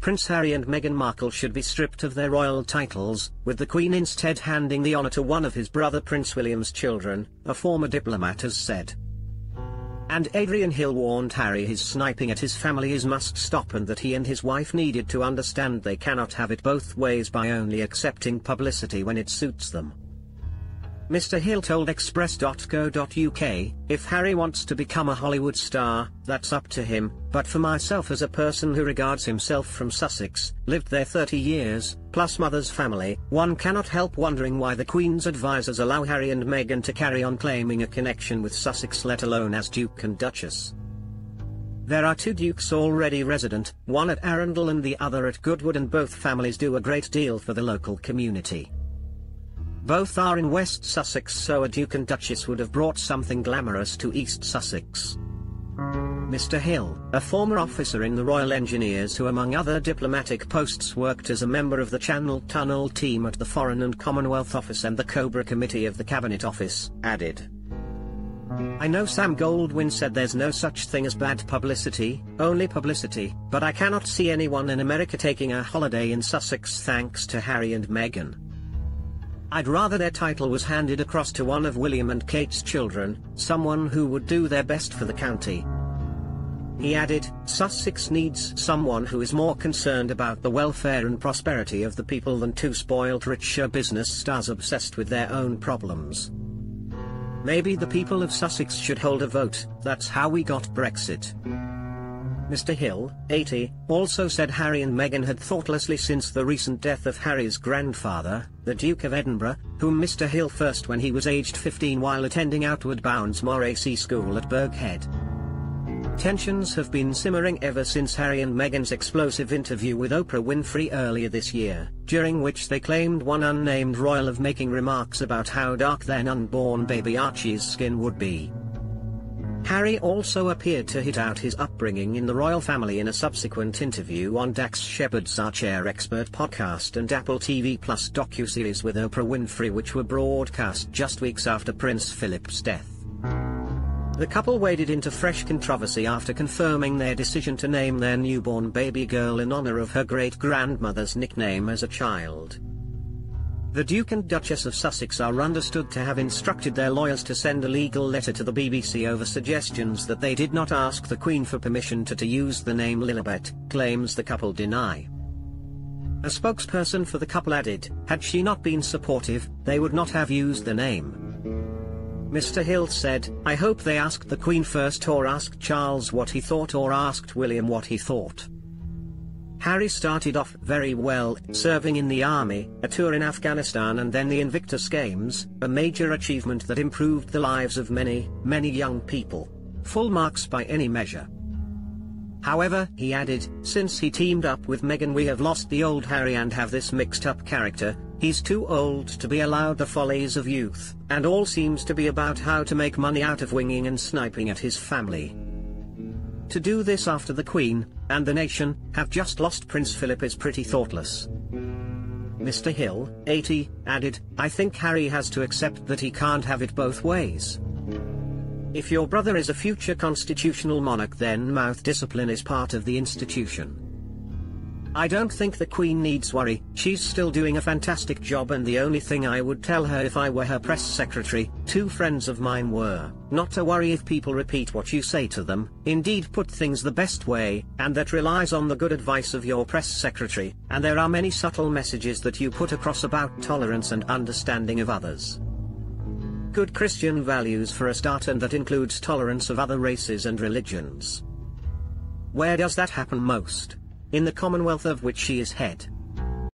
Prince Harry and Meghan Markle should be stripped of their royal titles, with the Queen instead handing the honour to one of his brother Prince William's children, a former diplomat has said. And Adrian Hill warned Harry his sniping at his family is must stop and that he and his wife needed to understand they cannot have it both ways by only accepting publicity when it suits them. Mr. Hill told Express.co.uk, if Harry wants to become a Hollywood star, that's up to him, but for myself as a person who regards himself from Sussex, lived there 30 years, plus mother's family, one cannot help wondering why the Queen's advisors allow Harry and Meghan to carry on claiming a connection with Sussex let alone as Duke and Duchess. There are two dukes already resident, one at Arundel and the other at Goodwood and both families do a great deal for the local community. Both are in West Sussex so a Duke and Duchess would have brought something glamorous to East Sussex. Mr. Hill, a former officer in the Royal Engineers who among other diplomatic posts worked as a member of the Channel Tunnel team at the Foreign and Commonwealth Office and the Cobra Committee of the Cabinet Office, added. I know Sam Goldwyn said there's no such thing as bad publicity, only publicity, but I cannot see anyone in America taking a holiday in Sussex thanks to Harry and Meghan. I'd rather their title was handed across to one of William and Kate's children, someone who would do their best for the county. He added, Sussex needs someone who is more concerned about the welfare and prosperity of the people than two spoiled rich business stars obsessed with their own problems. Maybe the people of Sussex should hold a vote, that's how we got Brexit. Mr. Hill, 80, also said Harry and Meghan had thoughtlessly since the recent death of Harry's grandfather, the Duke of Edinburgh, whom Mr. Hill first when he was aged 15 while attending Outward Bound's Moray Sea School at Burghead. Tensions have been simmering ever since Harry and Meghan's explosive interview with Oprah Winfrey earlier this year, during which they claimed one unnamed royal of making remarks about how dark their unborn baby Archie's skin would be. Harry also appeared to hit out his upbringing in the royal family in a subsequent interview on Dax Shepard's Armchair Expert podcast and Apple TV Plus docuseries with Oprah Winfrey which were broadcast just weeks after Prince Philip's death. The couple waded into fresh controversy after confirming their decision to name their newborn baby girl in honor of her great-grandmother's nickname as a child. The Duke and Duchess of Sussex are understood to have instructed their lawyers to send a legal letter to the BBC over suggestions that they did not ask the Queen for permission to, to use the name Lilibet, claims the couple deny. A spokesperson for the couple added, had she not been supportive, they would not have used the name. Mr. Hill said, I hope they asked the Queen first or asked Charles what he thought or asked William what he thought. Harry started off very well, serving in the army, a tour in Afghanistan and then the Invictus Games, a major achievement that improved the lives of many, many young people. Full marks by any measure. However, he added, since he teamed up with Meghan we have lost the old Harry and have this mixed up character, he's too old to be allowed the follies of youth, and all seems to be about how to make money out of winging and sniping at his family. To do this after the Queen, and the nation, have just lost Prince Philip is pretty thoughtless. Mr. Hill, 80, added, I think Harry has to accept that he can't have it both ways. If your brother is a future constitutional monarch then mouth discipline is part of the institution. I don't think the Queen needs worry, she's still doing a fantastic job and the only thing I would tell her if I were her press secretary, two friends of mine were, not to worry if people repeat what you say to them, indeed put things the best way, and that relies on the good advice of your press secretary, and there are many subtle messages that you put across about tolerance and understanding of others. Good Christian values for a start and that includes tolerance of other races and religions. Where does that happen most? In the Commonwealth of which she is head.